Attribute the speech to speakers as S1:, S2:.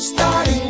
S1: starting